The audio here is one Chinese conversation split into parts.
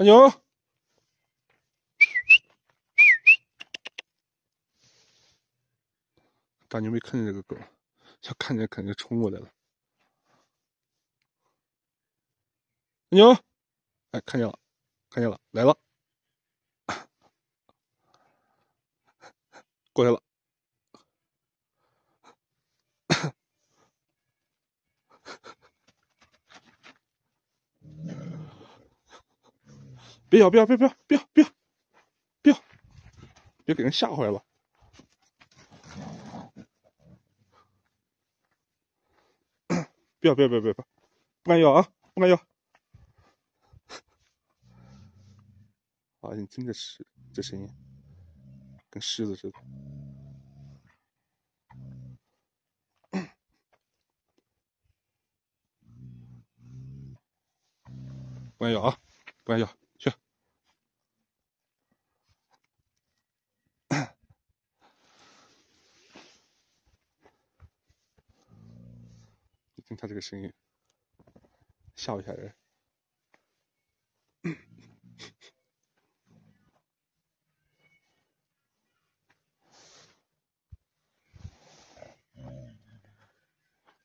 大牛，大牛没看见这个狗，要看见肯定冲过来了。大牛，哎，看见了，看见了，来了，过来了。别咬！别咬！别别别别别别给人吓坏了！别咬！别别别别，不敢咬啊！不敢咬！啊，你听这狮这声音，跟狮子似的。不敢咬啊！不敢咬。听他这个声音，吓一吓人。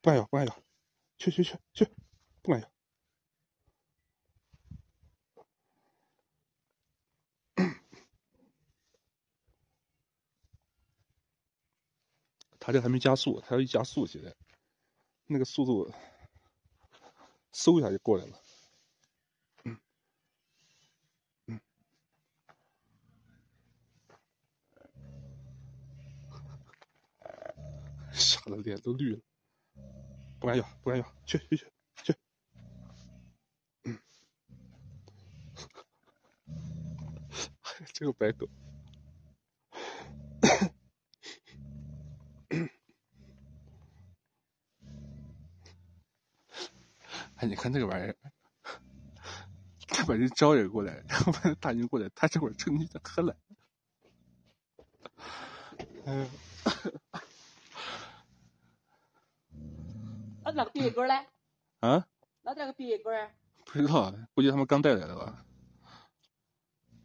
不敢咬，不敢咬，去去去去，不敢咬。他这还没加速，他要一加速现在。那个速度，嗖一下就过来了，嗯嗯，吓得脸都绿了，不敢咬，不敢咬，去去去去，嗯，这个白狗。哎，你看这个玩意儿，他把人招引过来，然后把大牛过来，他这会儿趁机在喝奶。哎，那那个别个呢？啊？那那个别个？不知道，估计他们刚带来的吧。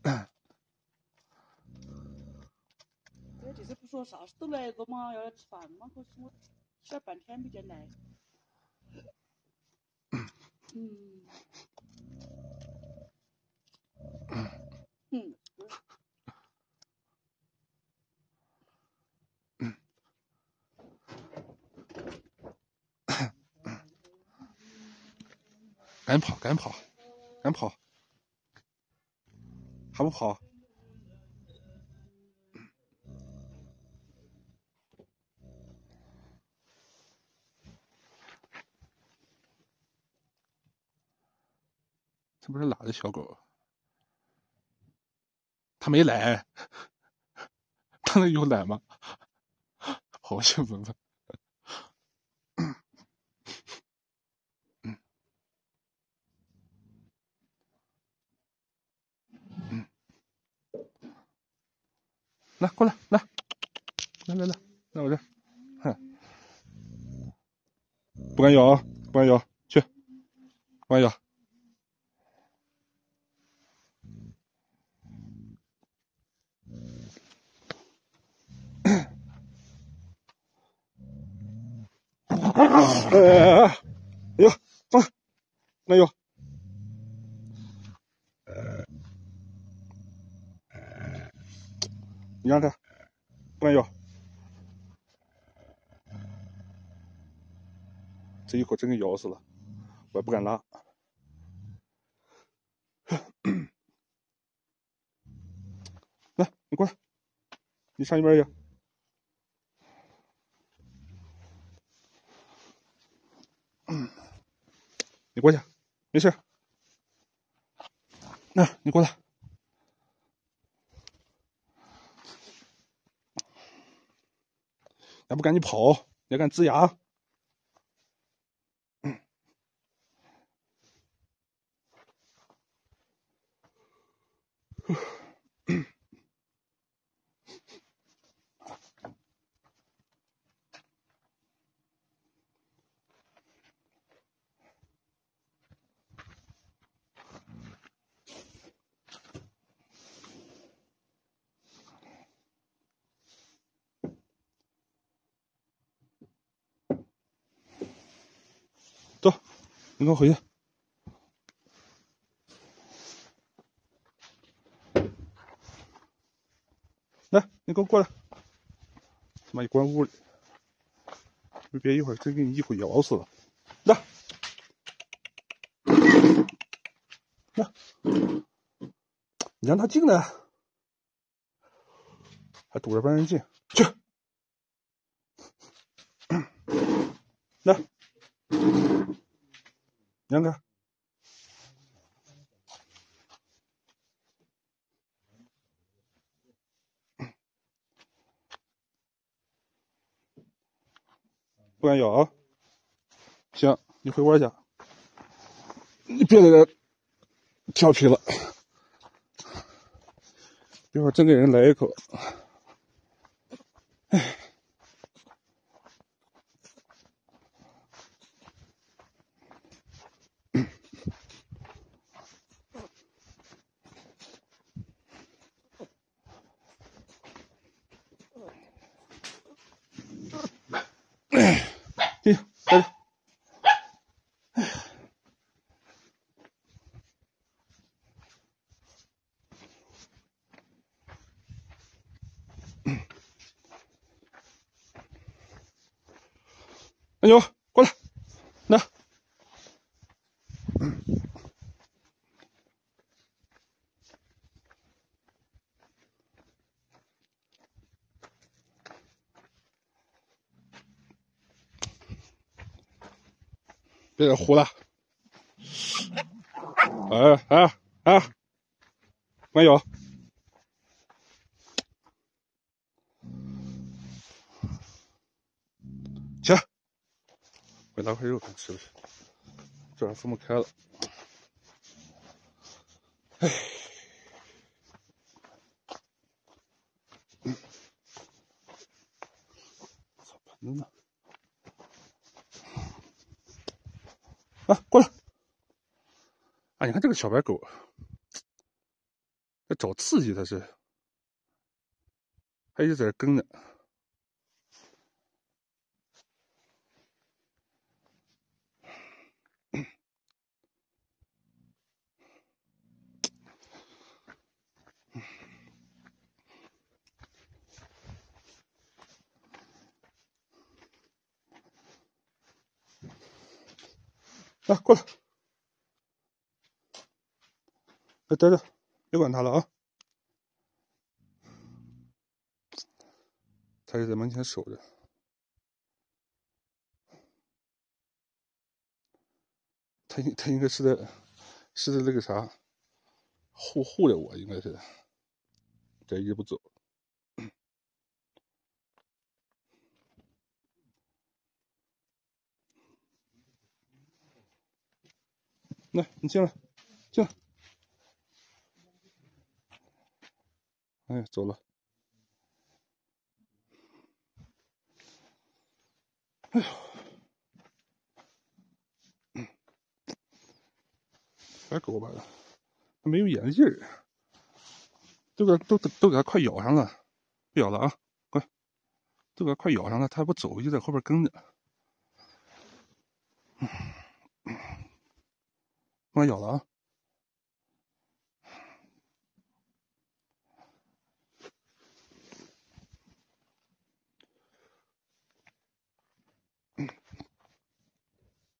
哎，这次不说啥事都来个嘛，要来吃饭嘛，可是我想半天没见来。嗯，嗯，赶紧跑，赶紧跑，赶紧跑，还不跑？这不是哪的小狗？它没来，它能有奶吗？跑过去闻闻。嗯嗯，来过来，来来来来，来我这，哼，不敢咬啊，不敢咬，去，不敢咬。哎哎哎！哎呦，放，哎呦，你让他，不敢咬，这一口真给咬死了，我也不敢拉。来，你过来，你上一边去。你过去，没事。那，你过来。还不赶紧跑？你还敢呲牙？你给我回去。来，你给我过来。他妈一关屋里，别一会儿真给你一口咬死了。来，来，你让他进来，还堵着不让人进，去。来，让开。不敢咬啊！行，你回窝去，你别在这调皮了，一会儿真给人来一口。哎。进去，待着。阿牛，过来，来。别再呼了！哎哎哎，没有。起来，拿块肉看吃不吃？这还分不开了。哎，操盆子呢？啊，过来！啊，你看这个小白狗，在找刺激，它是，它一直在这跟着。来，过来，来待着，别管他了啊！他就在门前守着，他应他应该是在是在那个啥护护着我，应该是，这一直不走。来，你进来，进来。哎呀，走了。哎呦，白狗吧，它没有眼力儿，都给都都给它快咬上了，不咬了啊，快，都给它快咬上了，它不走，就在后边跟着。嗯。我有了啊。